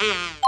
Manger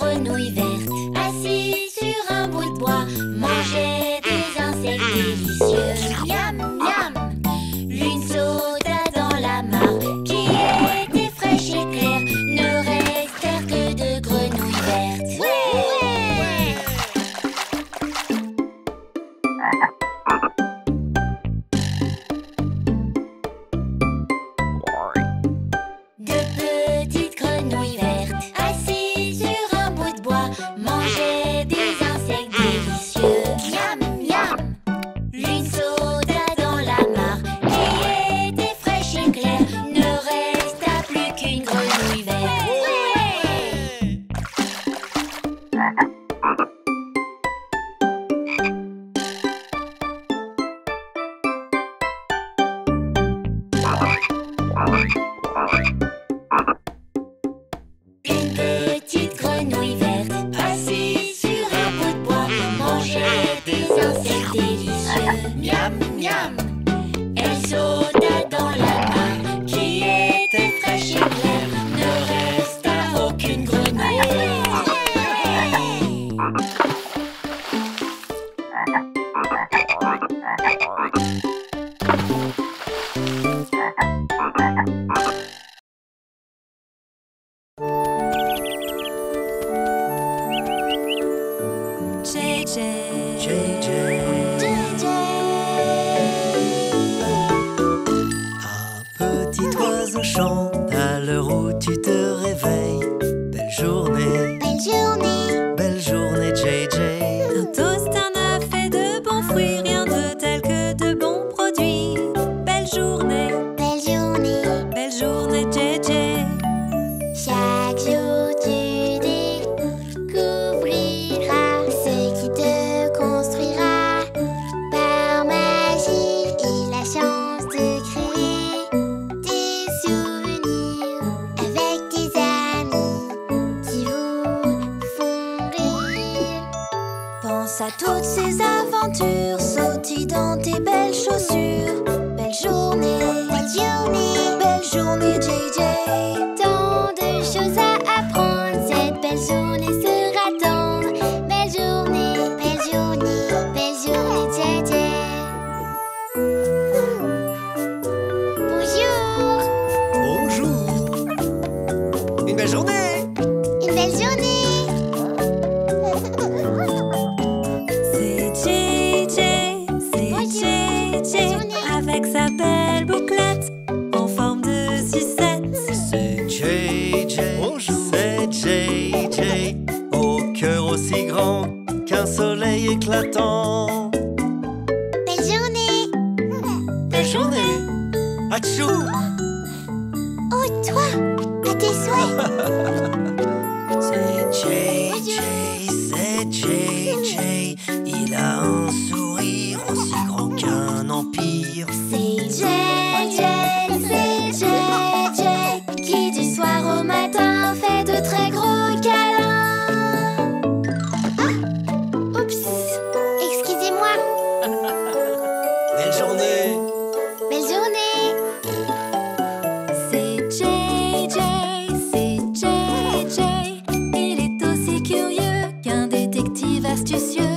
des insectes astucieux.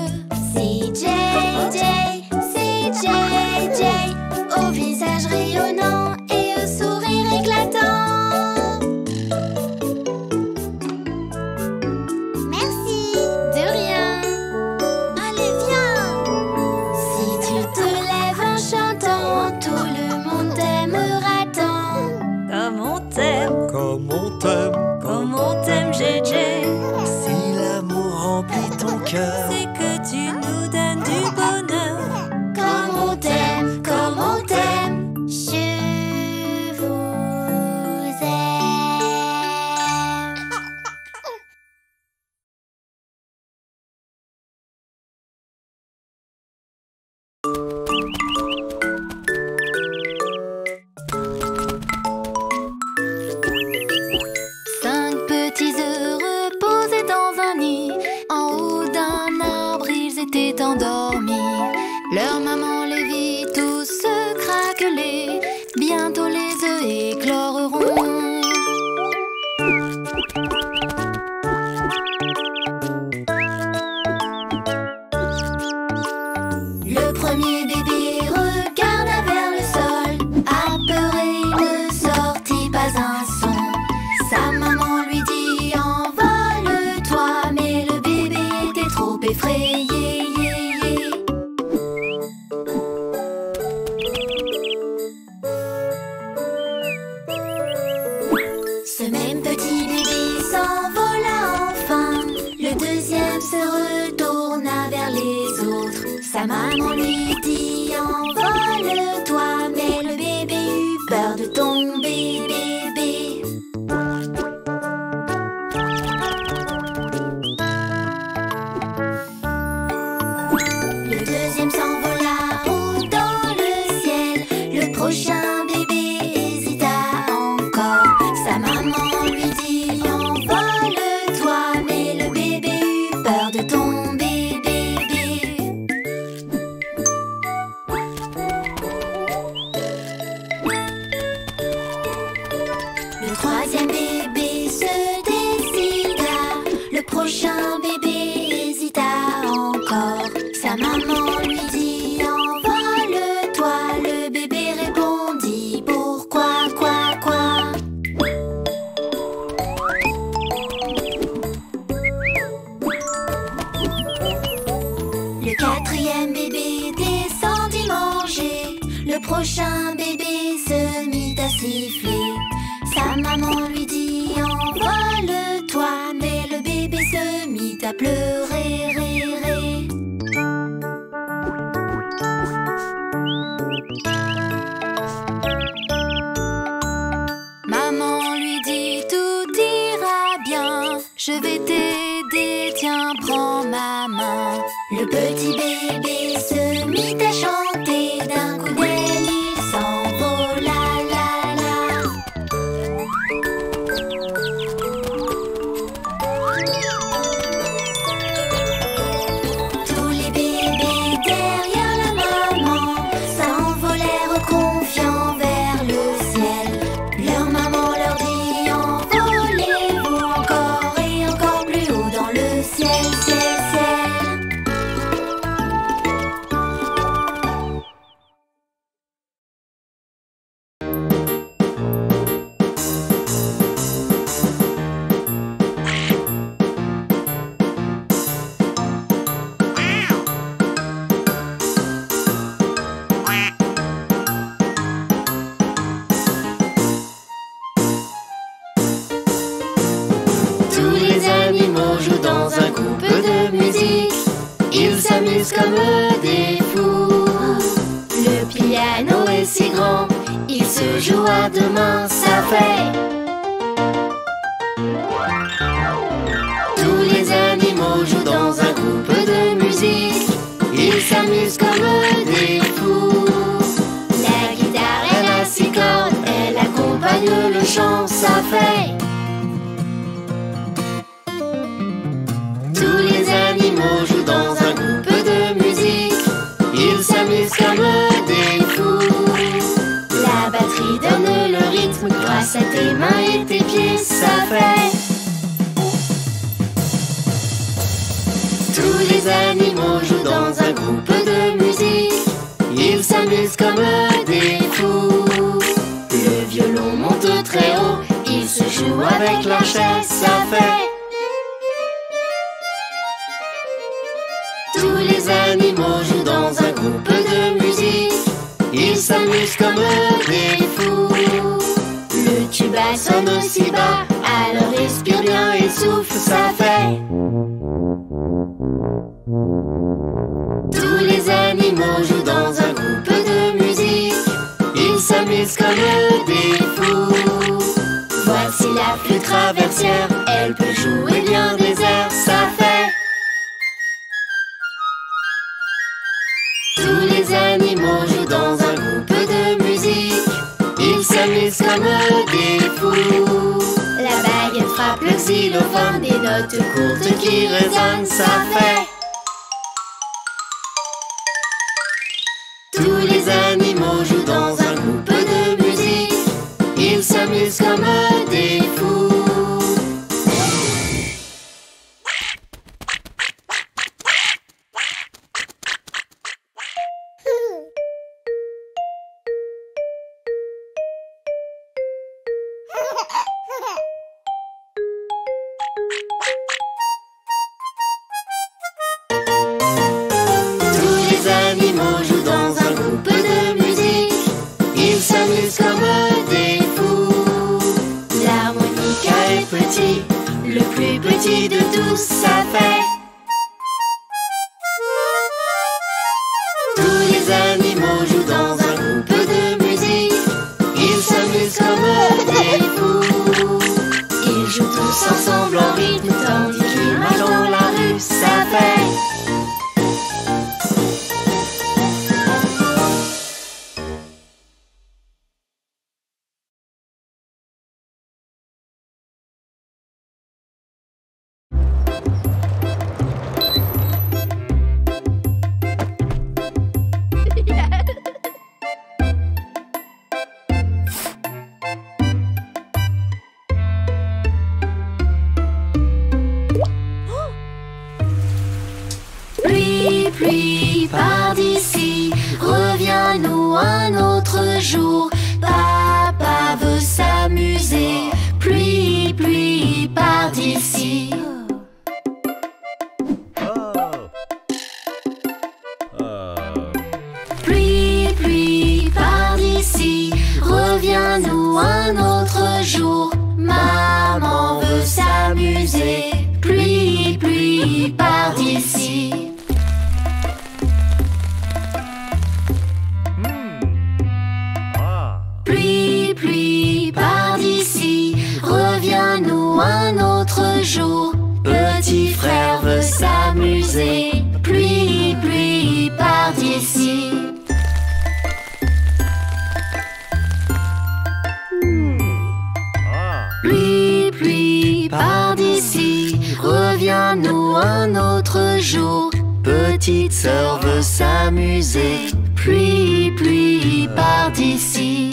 Petite sœur veut s'amuser. Pluie, pluie, par d'ici.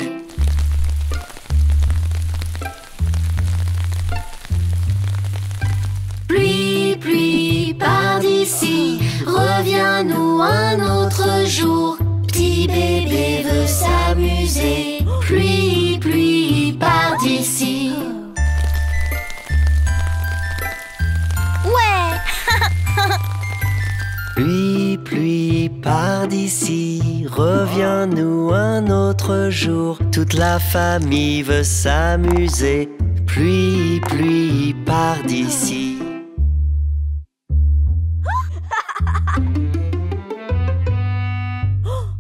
Pluie, pluie, par d'ici. Reviens-nous un autre jour. Petit bébé veut s'amuser. Pluie, pluie, par d'ici. Par d'ici, reviens-nous un autre jour. Toute la famille veut s'amuser. Pluie, pluie, par d'ici.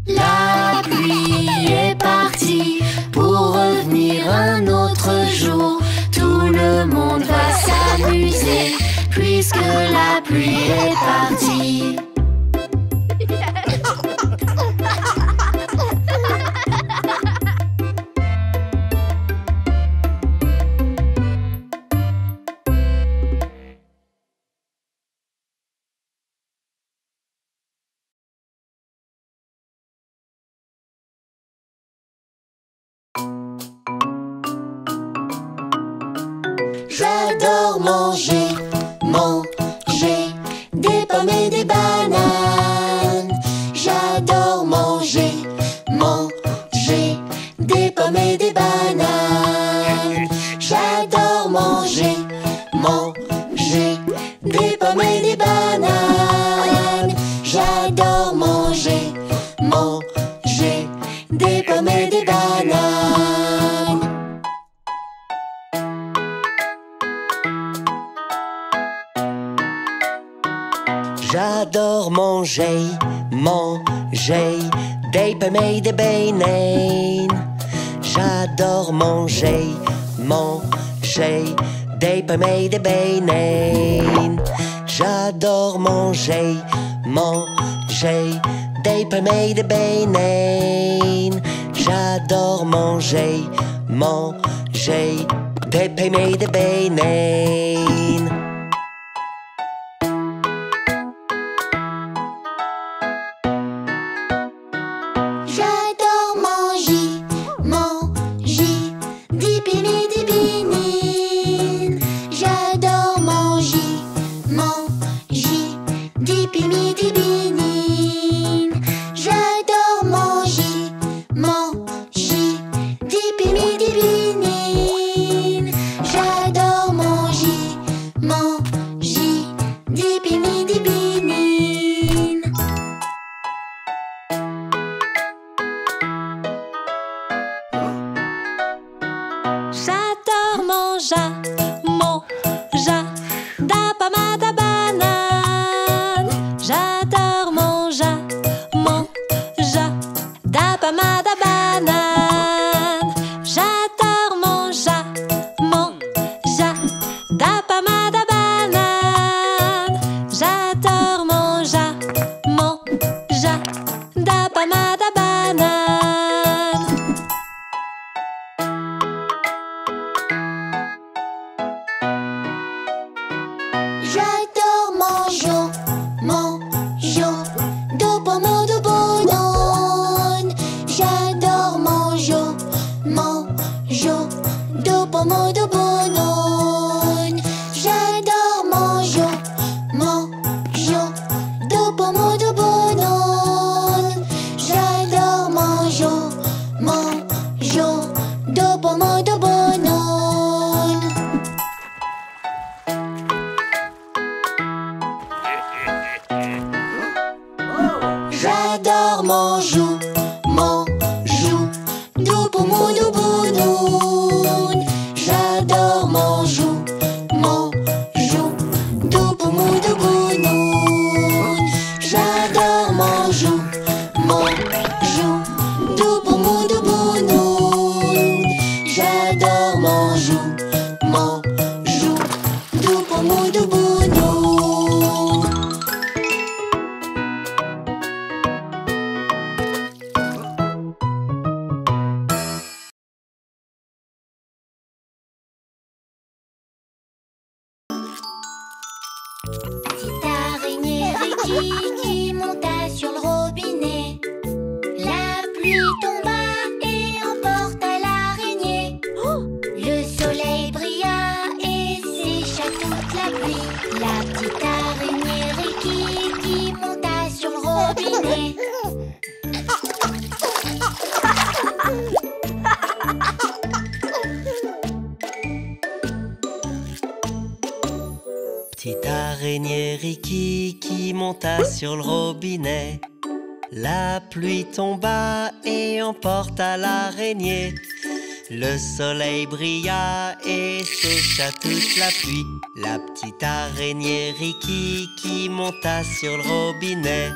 La pluie est partie pour revenir un autre jour. Tout le monde va s'amuser puisque la pluie est partie. J'adore manger, manger des pommes des bananes. J'adore manger, manger des pommes des bananes. J'adore manger, manger des pommes des bananes. J'adore manger, manger des pommes des bananes. Soleil brilla et sécha toute la pluie. La petite araignée Ricky qui monta sur le robinet.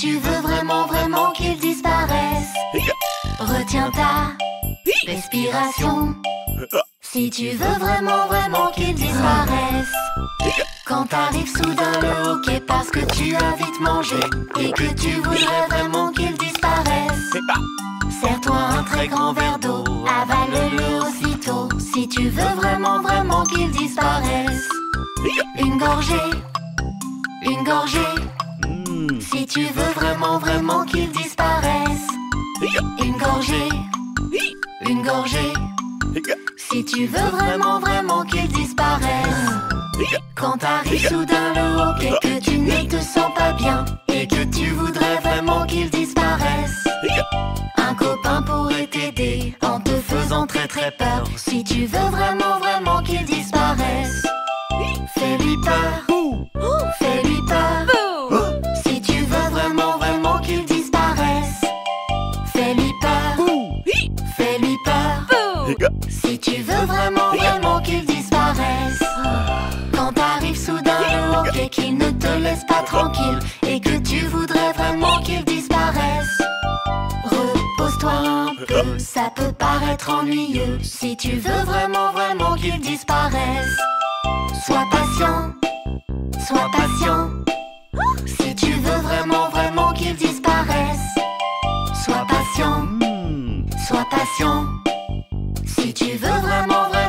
Tu veux vraiment, vraiment qu'ils disparaissent Retiens ta respiration. Si tu veux vraiment, vraiment qu'ils disparaissent Quand t'arrives soudain le hockey parce que tu as vite mangé Et que tu voudrais vraiment qu'ils disparaissent Serre-toi un très grand verre d'eau, avale-le aussitôt. Si tu veux vraiment, vraiment qu'ils disparaissent Une gorgée, une gorgée. Mm. Si tu veux vraiment, vraiment qu'ils disparaissent, une gorgée, une gorgée. Si tu veux vraiment, vraiment qu'ils disparaissent, quand t'arrives soudain le que tu ne te sens pas bien et que tu voudrais vraiment qu'ils disparaissent, un copain pourrait t'aider en te faisant très très peur. ennuyeux. Si tu veux vraiment, vraiment qu'ils disparaissent Sois patient, sois patient. Si tu veux vraiment, vraiment qu'ils disparaissent Sois patient, hmm. sois patient. Si tu veux vraiment, vraiment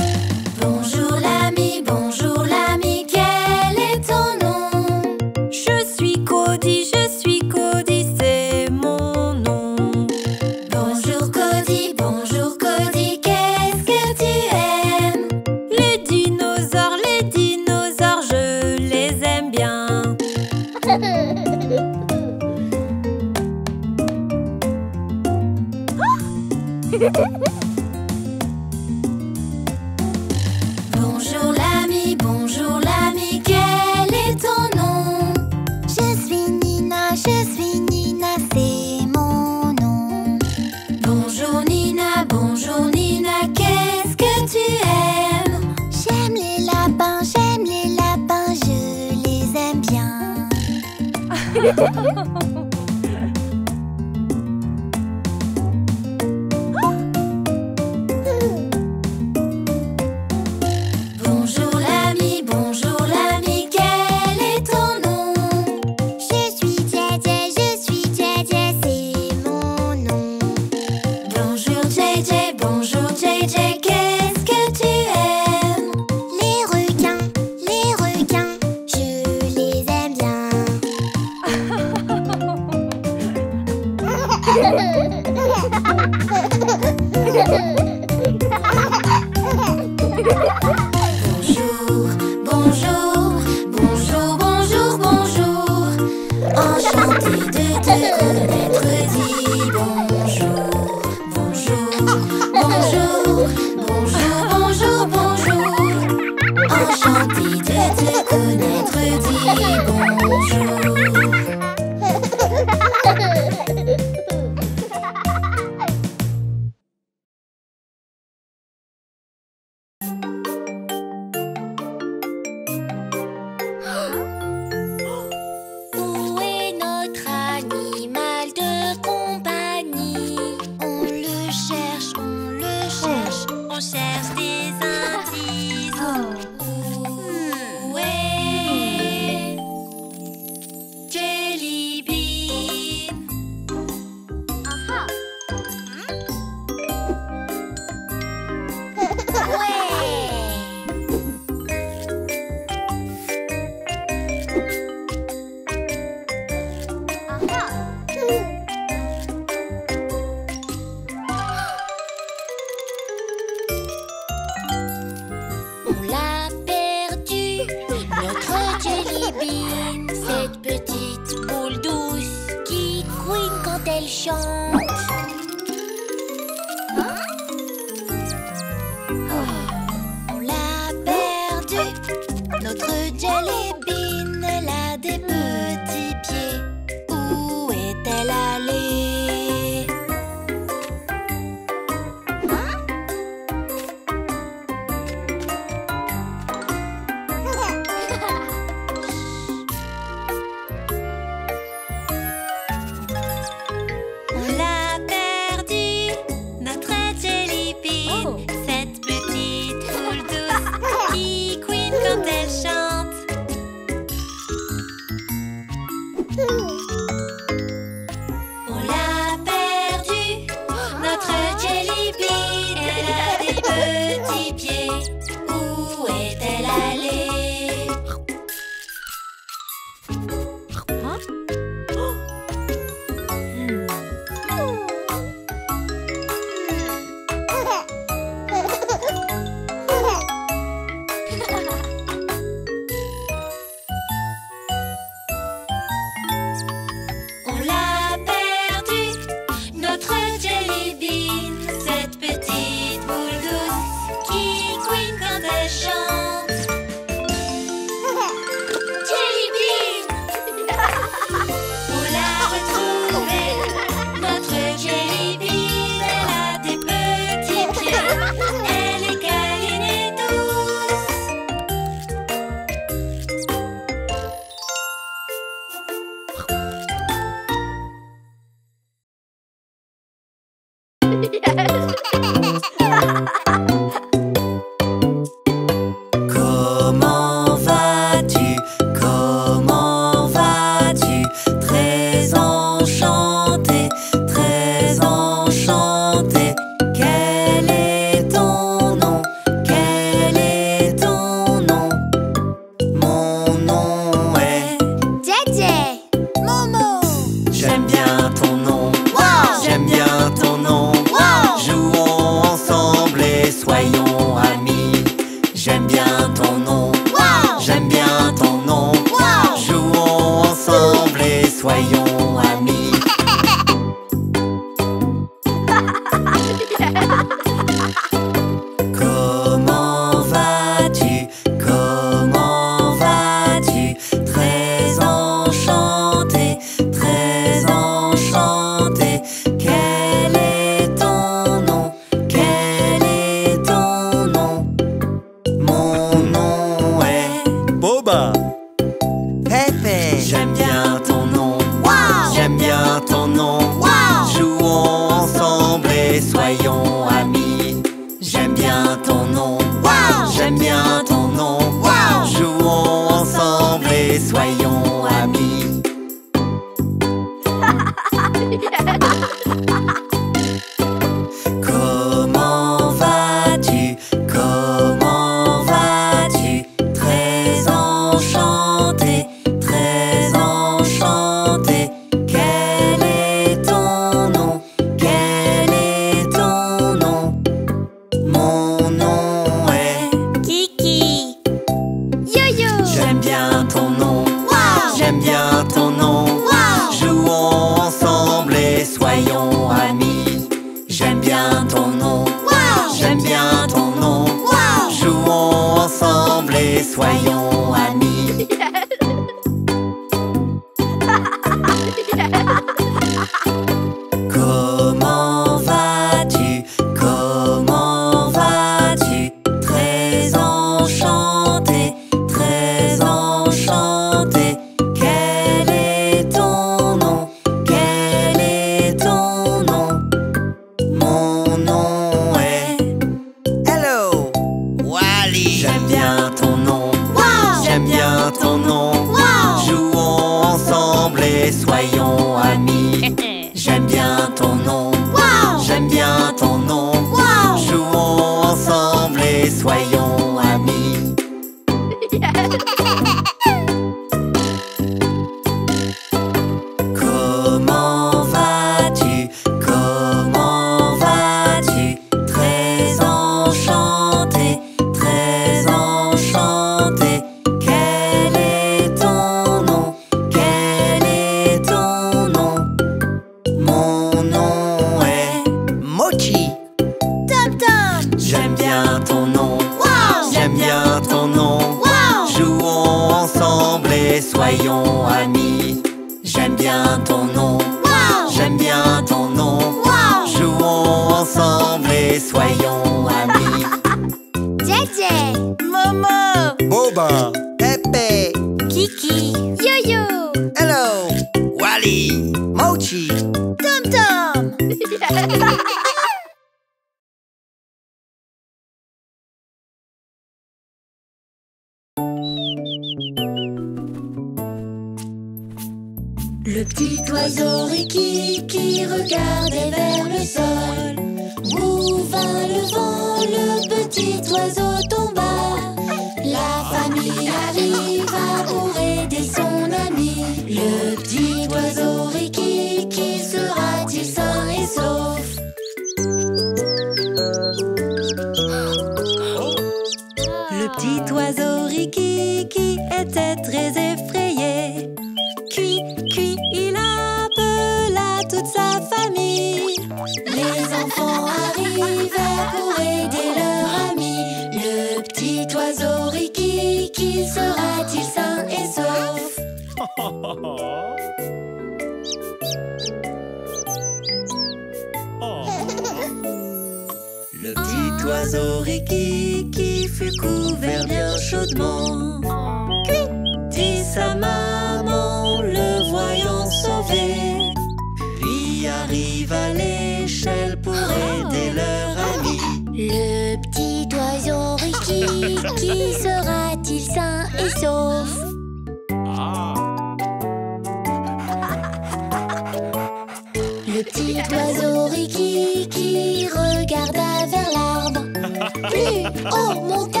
Oh mon tas,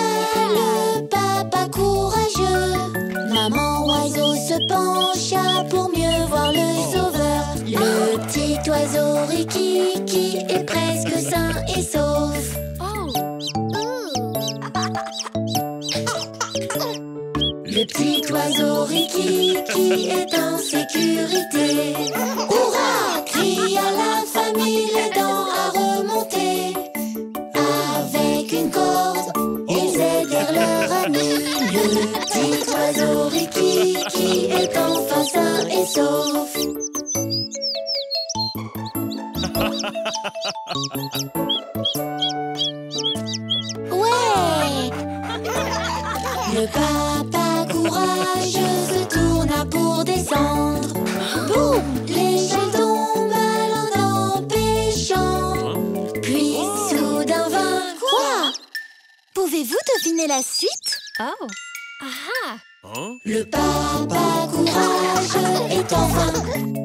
le papa courageux. Maman oiseau se pencha pour mieux voir le sauveur. Le petit oiseau Rikiki est presque sain et sauf. Le petit oiseau Rikiki est en sécurité. Hurrah Cria la famille descendre. Boum L'échelle tombe à l'en empêchant. Hein Puis soudain vint quoi? Pouvez-vous deviner la suite? Oh Aha. Le papa courage est en vain.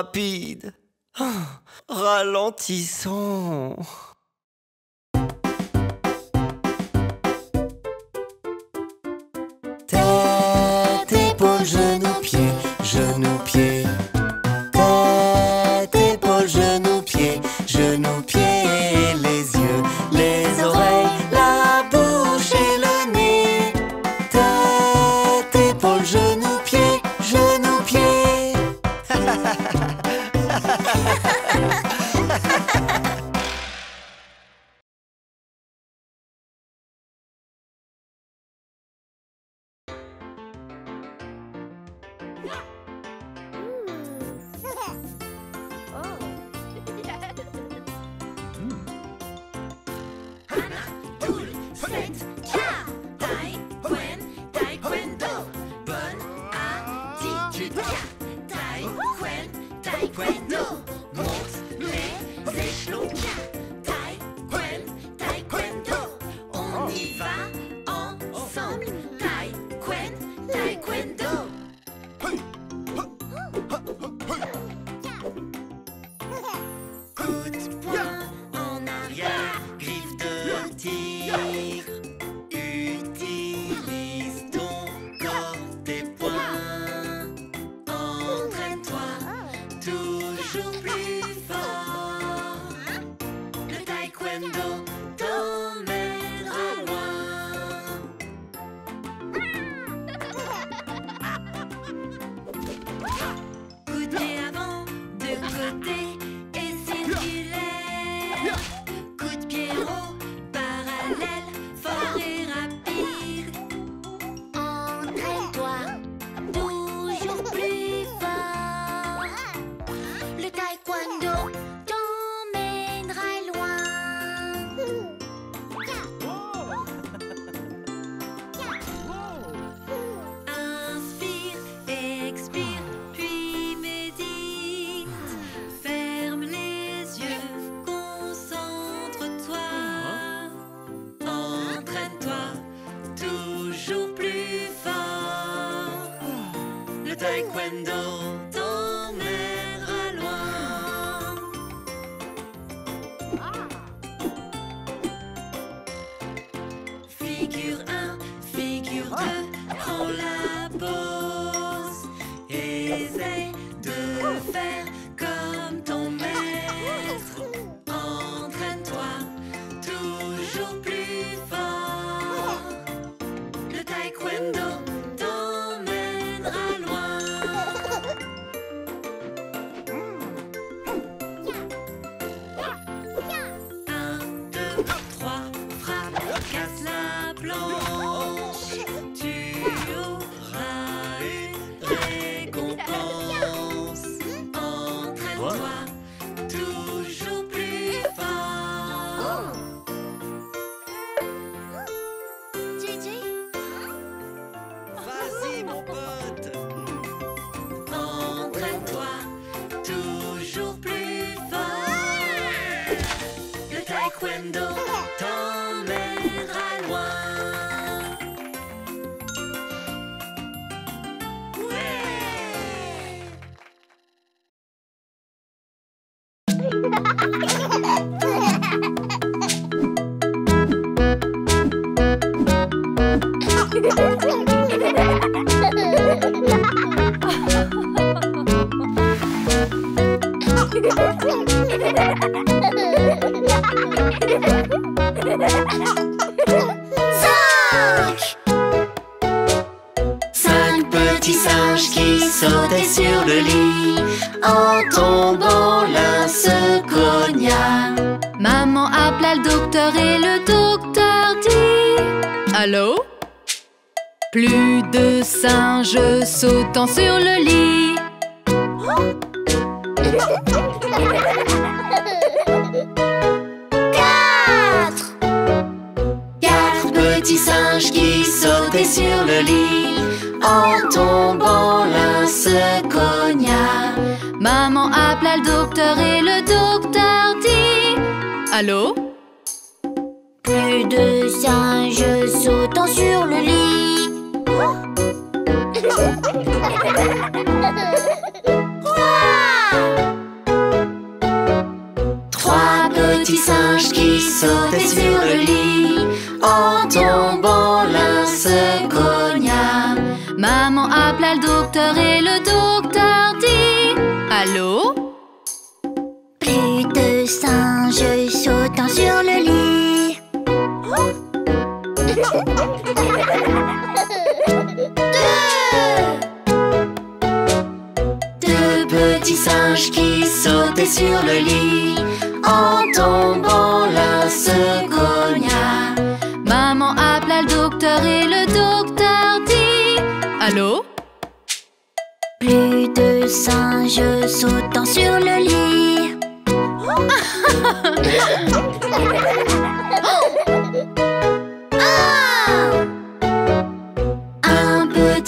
Rapide. Ah, Ralentissons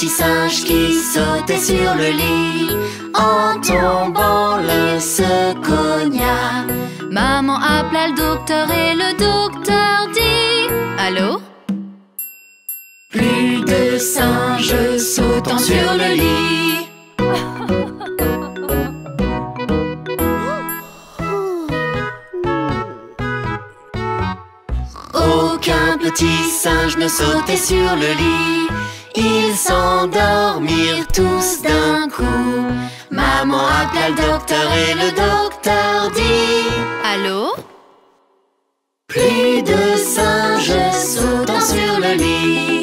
petit singe qui sautait sur le lit. En tombant, le secogna. Maman appela le docteur et le docteur dit Allô? Plus de singes sautant sur le lit. Aucun petit singe ne sautait sur le lit. Ils s'endormirent tous d'un coup. Maman appela le docteur et le docteur dit Allô? Plus de singes sautant sur le lit.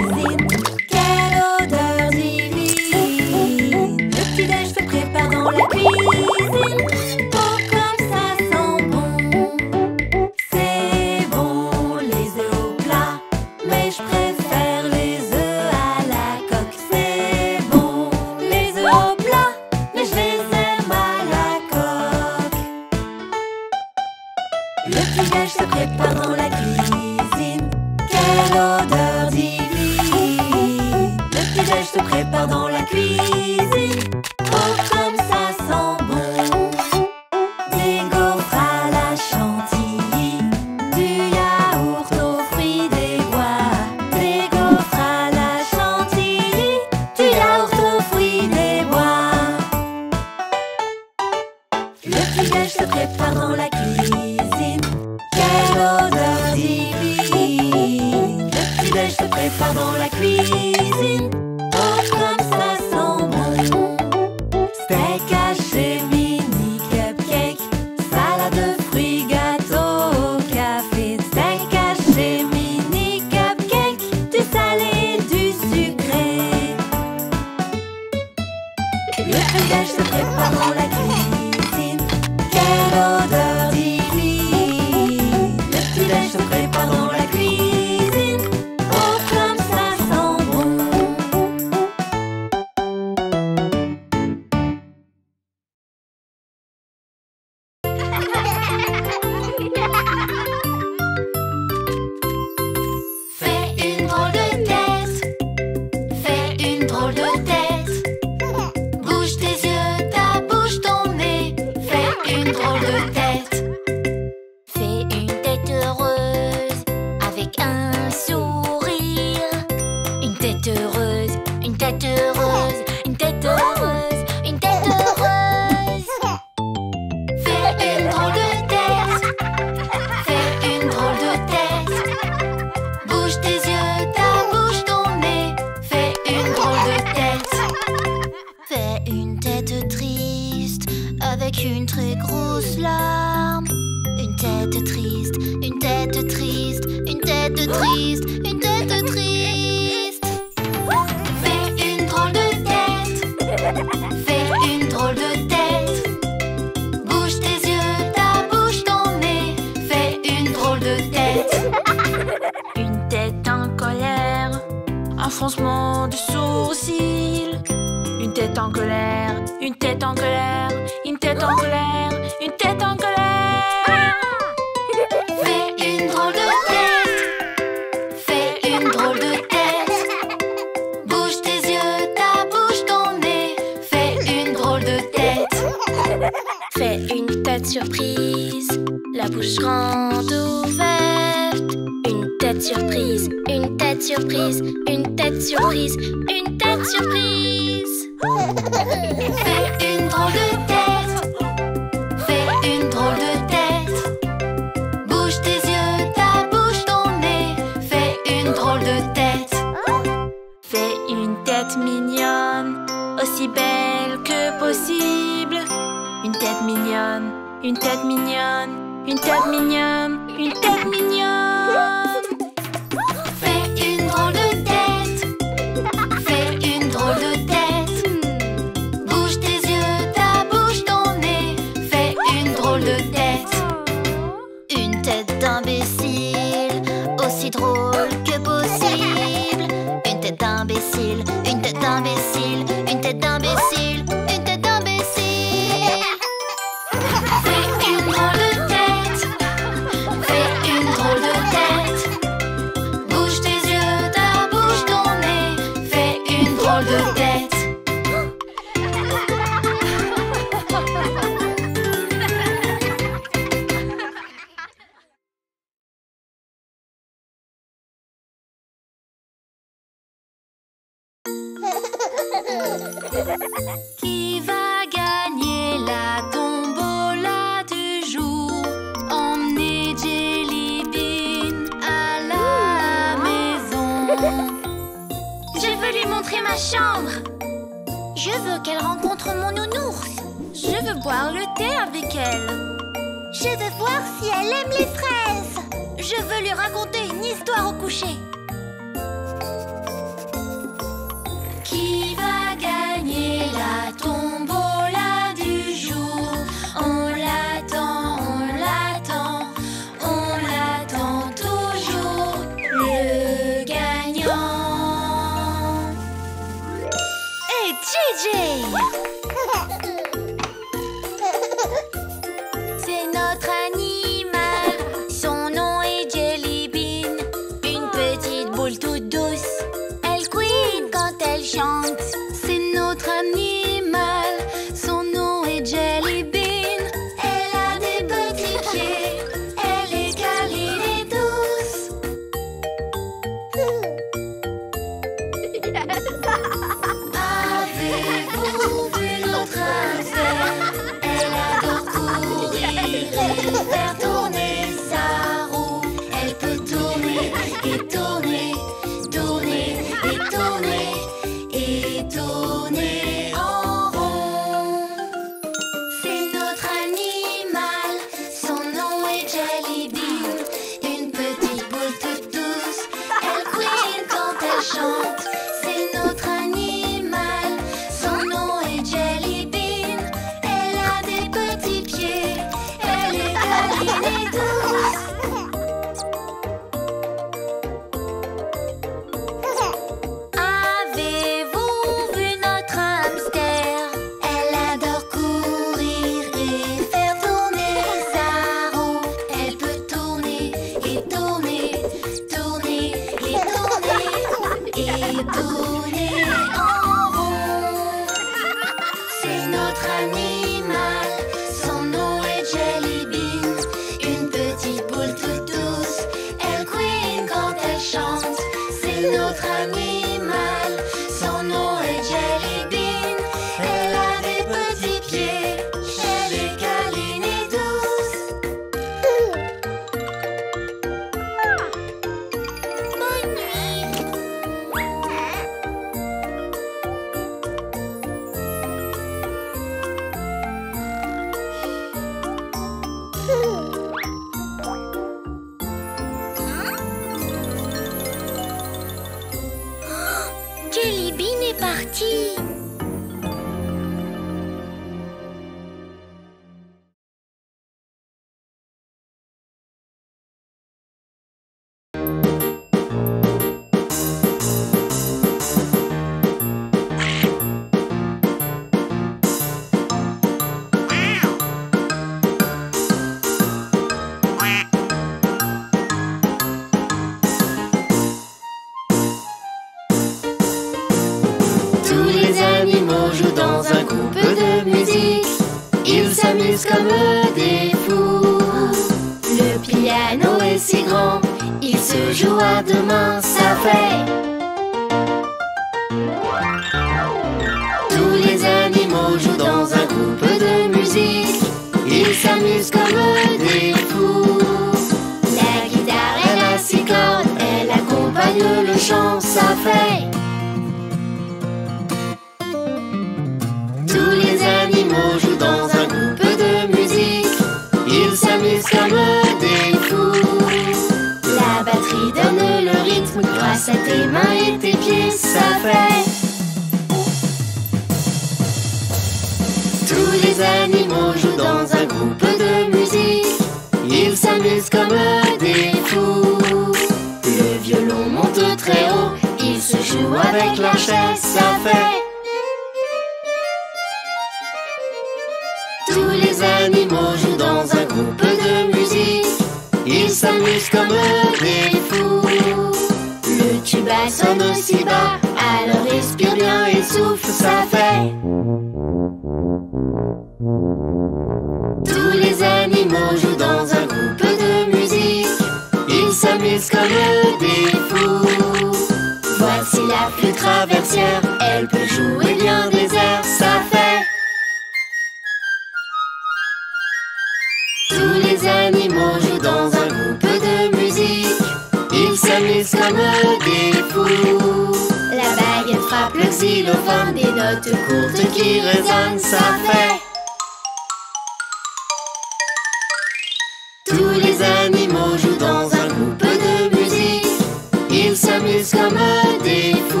S'amusent comme des fous.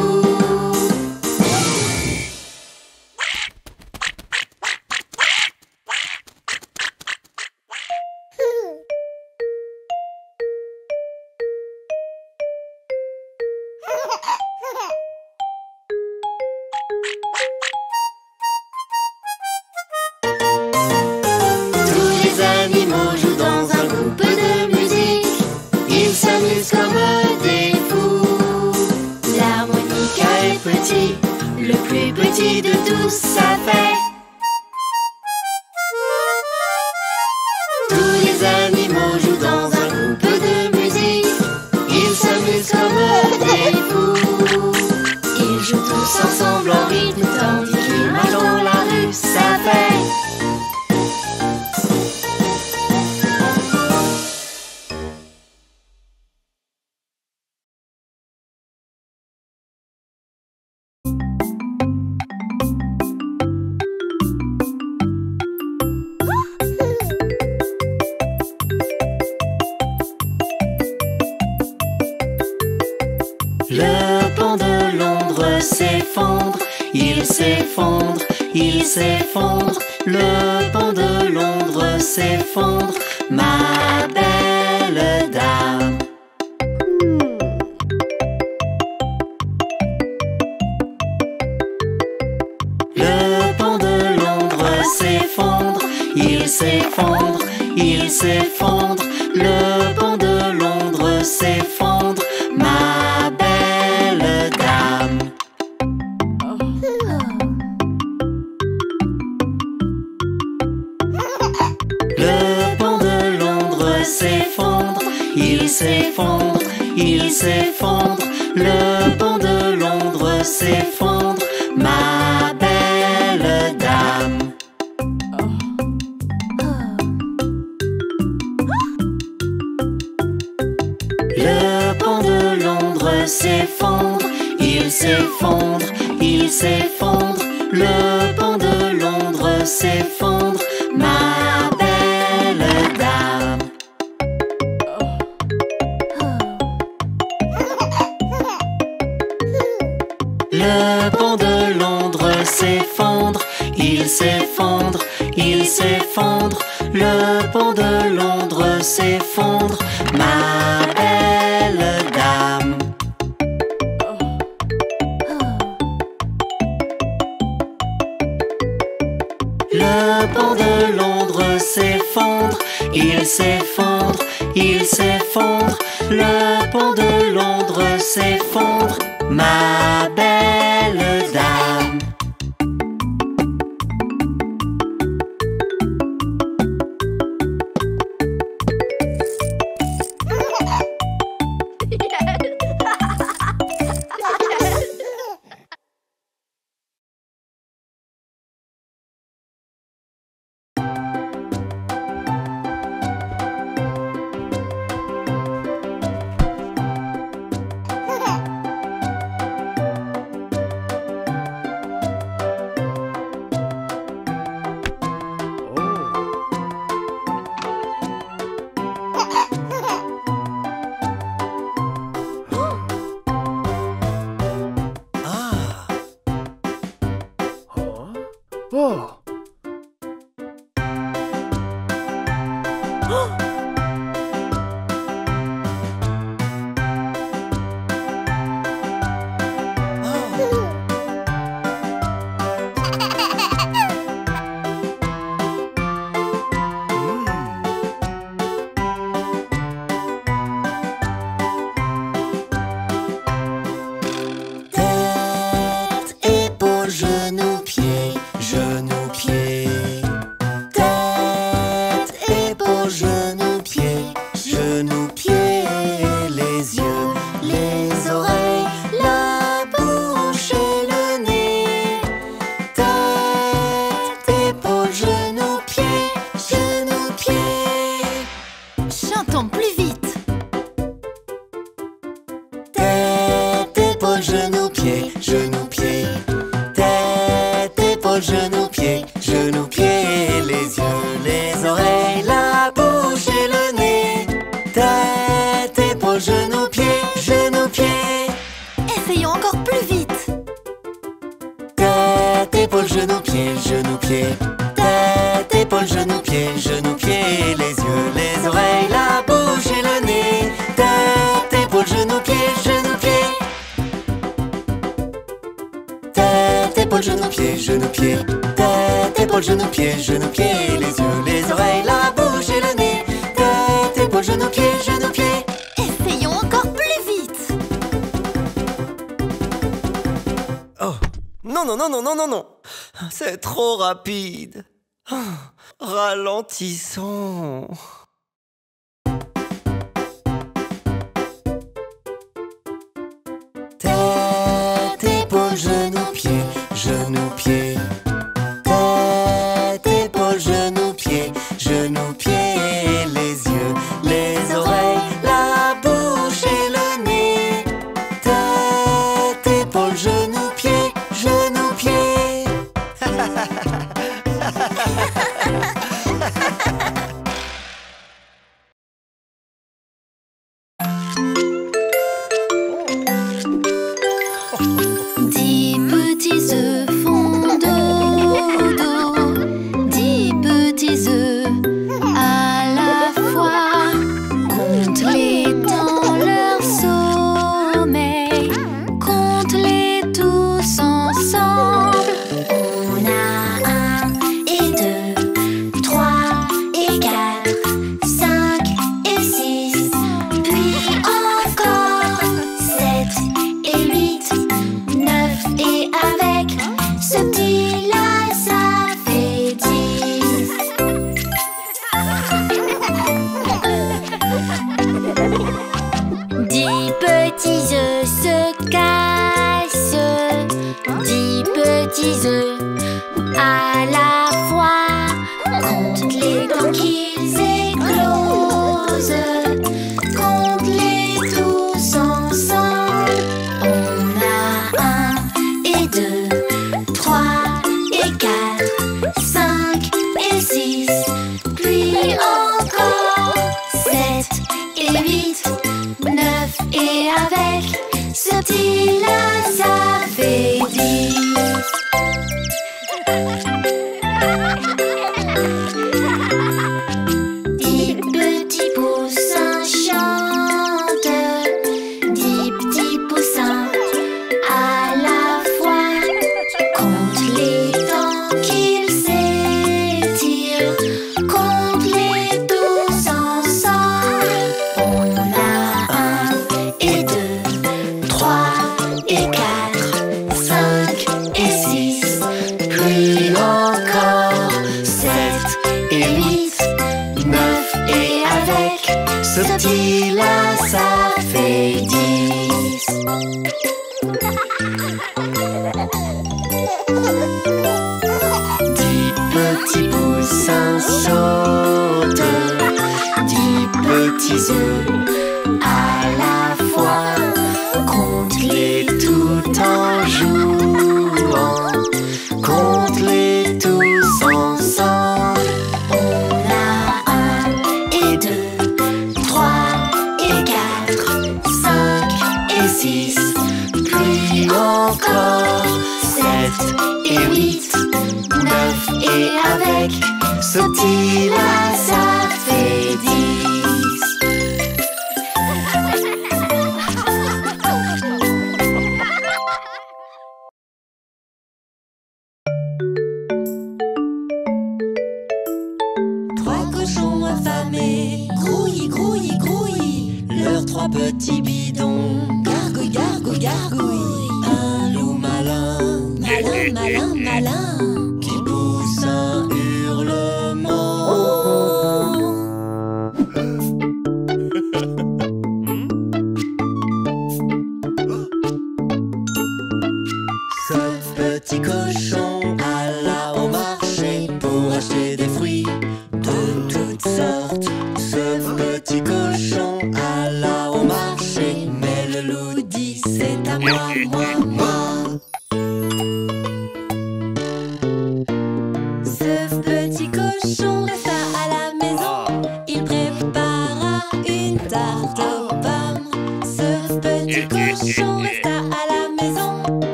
Rapide. Ah, Ralentissons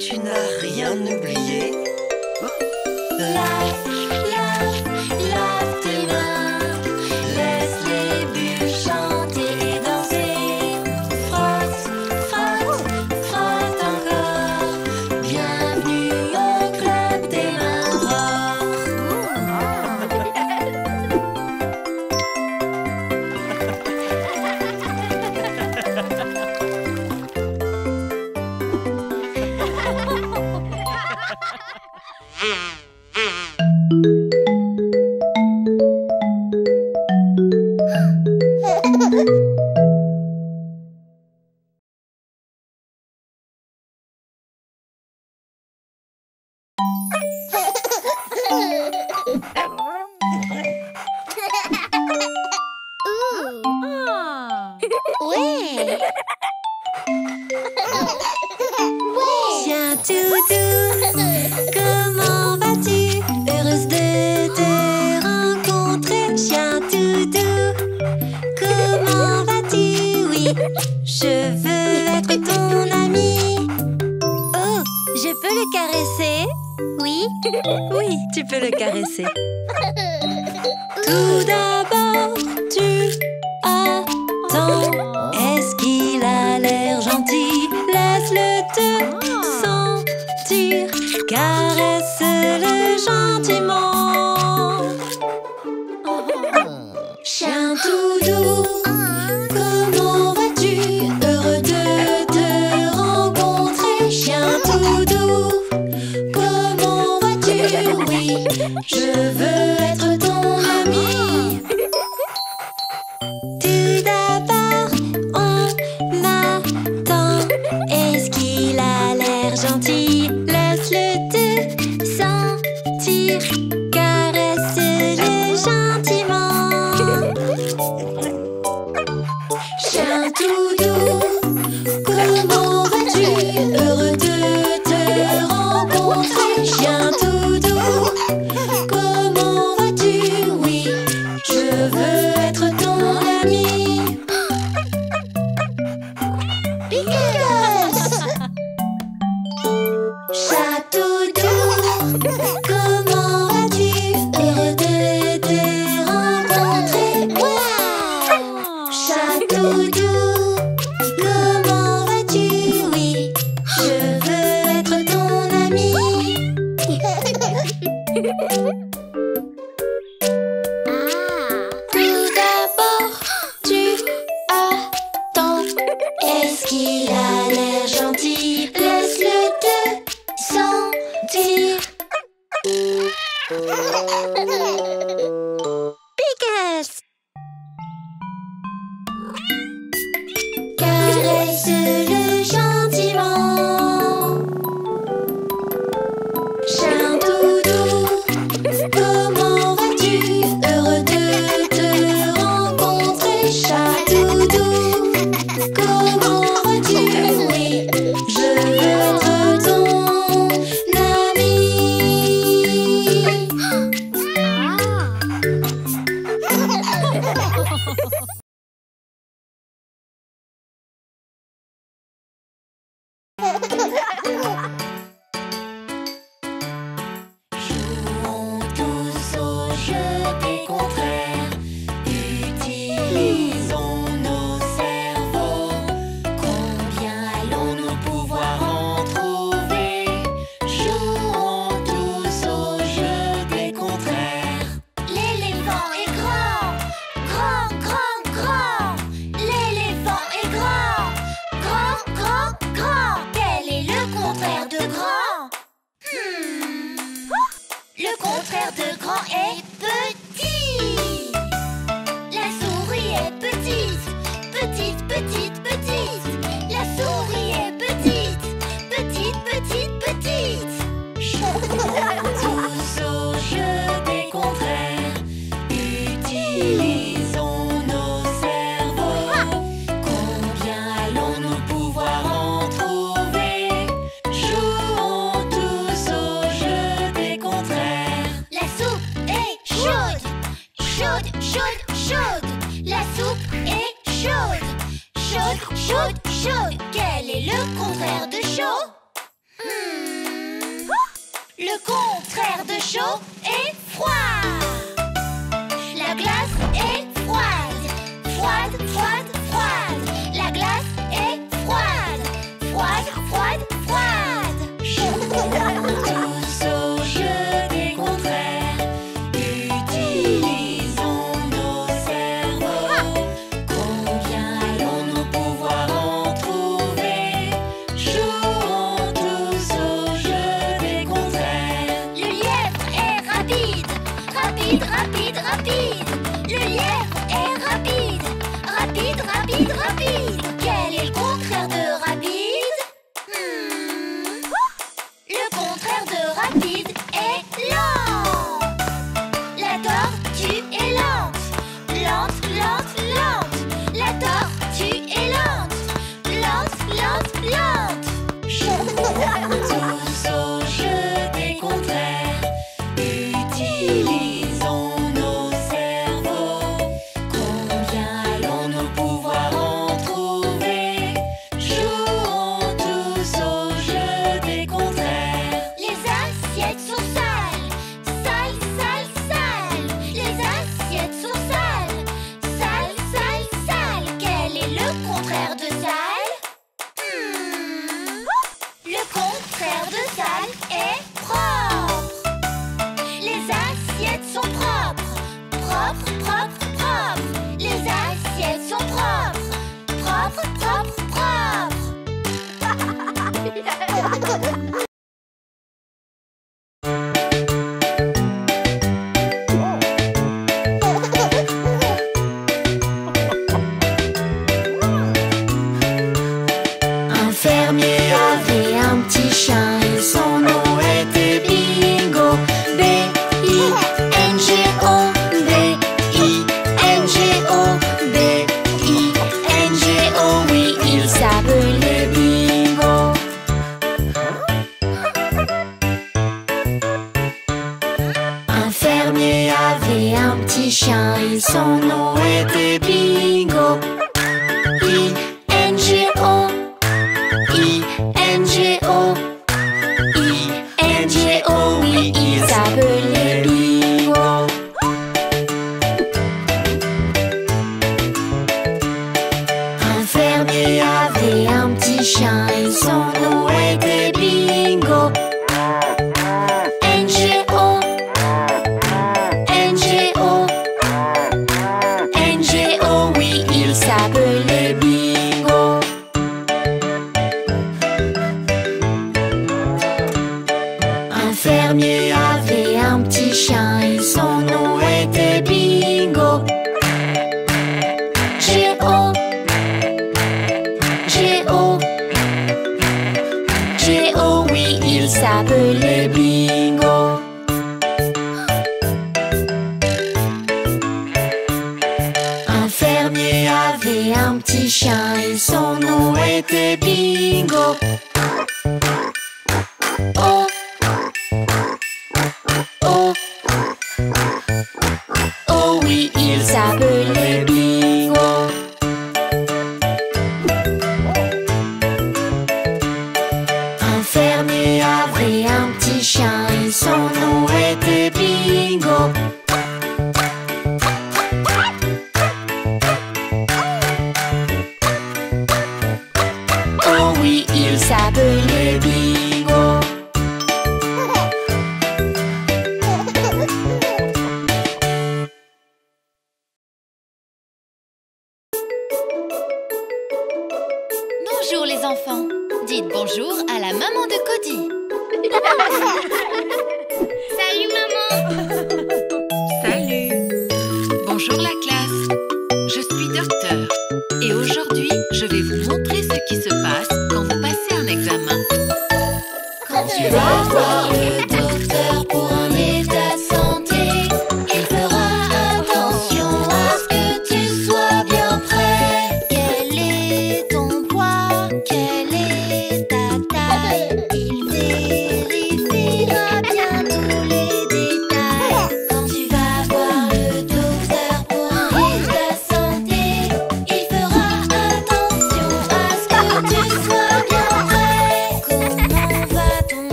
tu n'as rien oublié. Lave,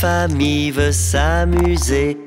famille veut s'amuser.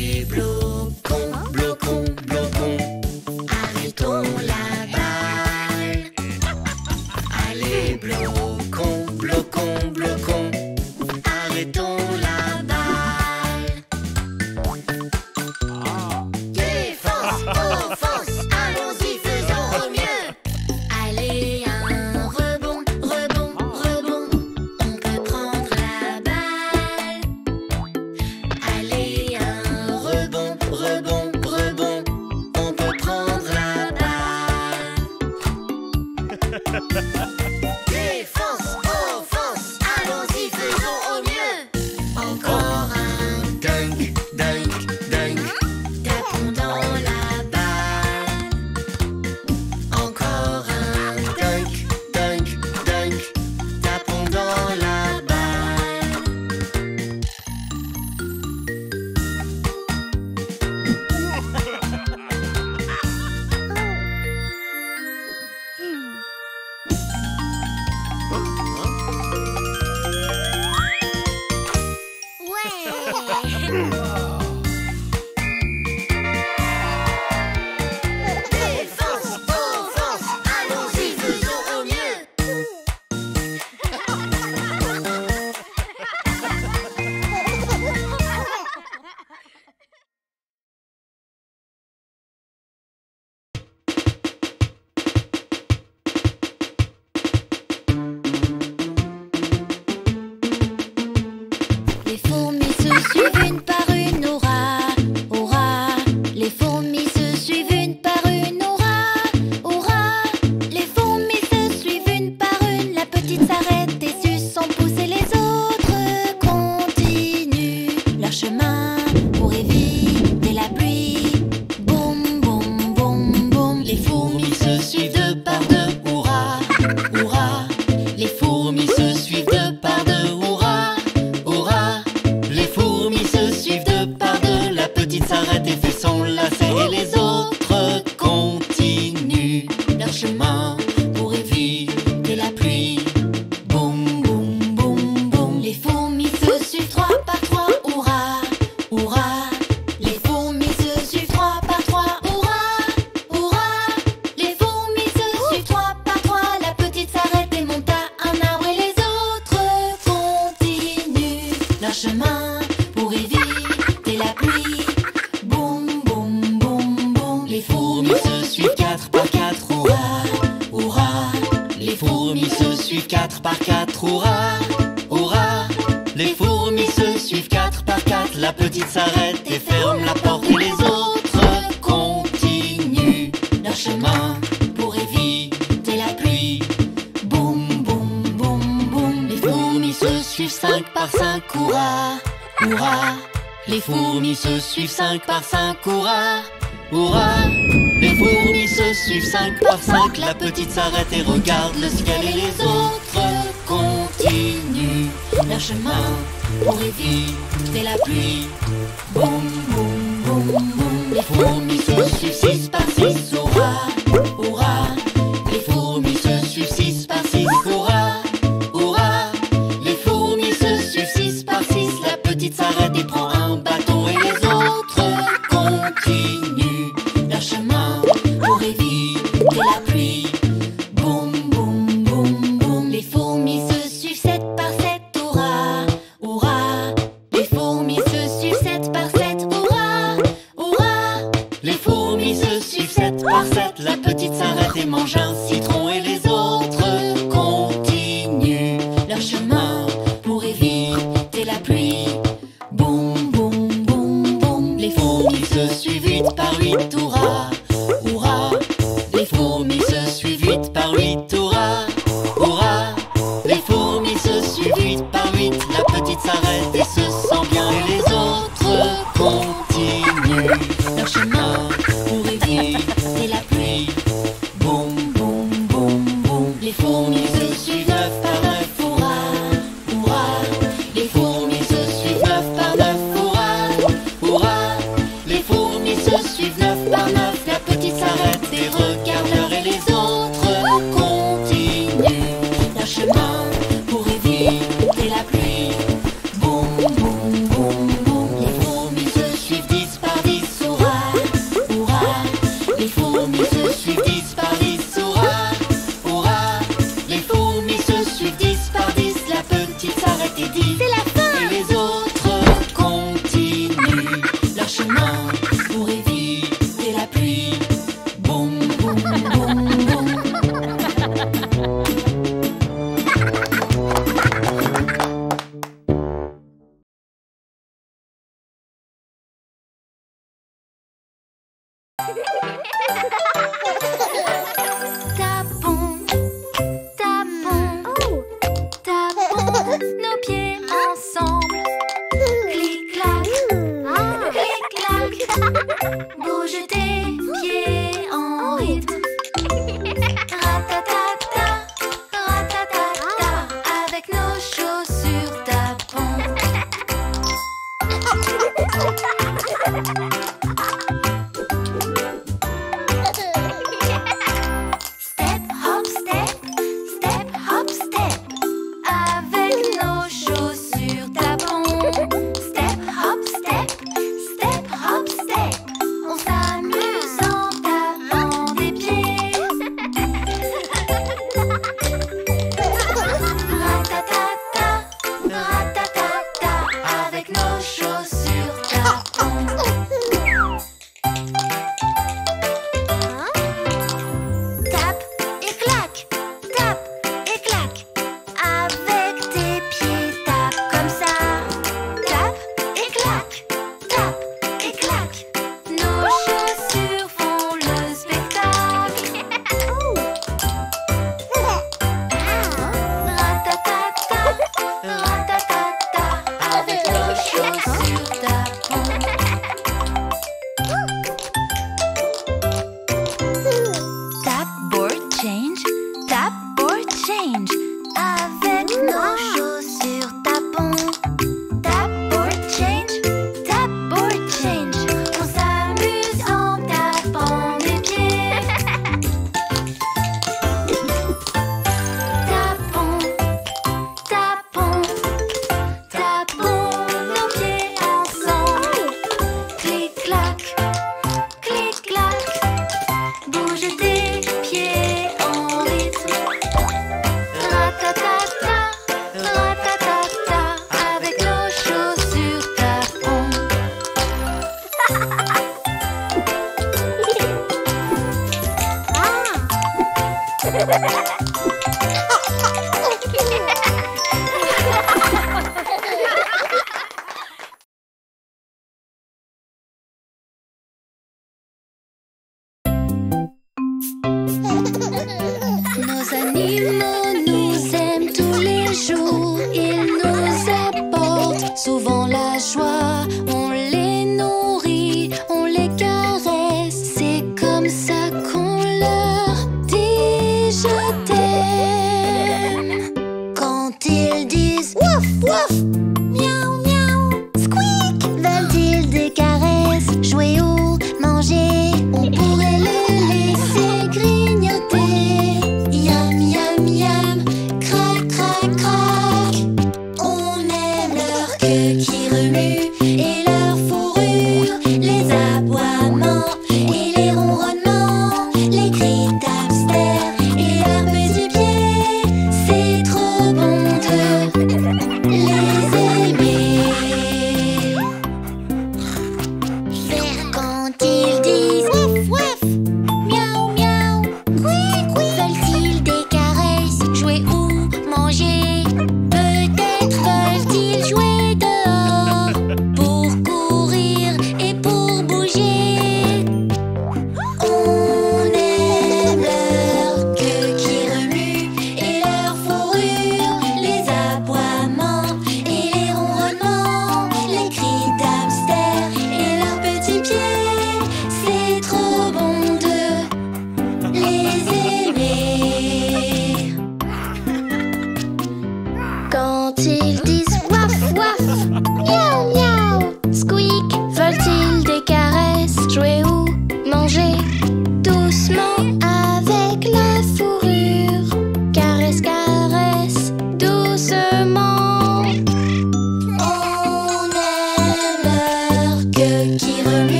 Blue.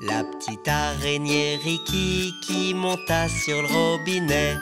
la petite araignée Riki qui monta sur le robinet.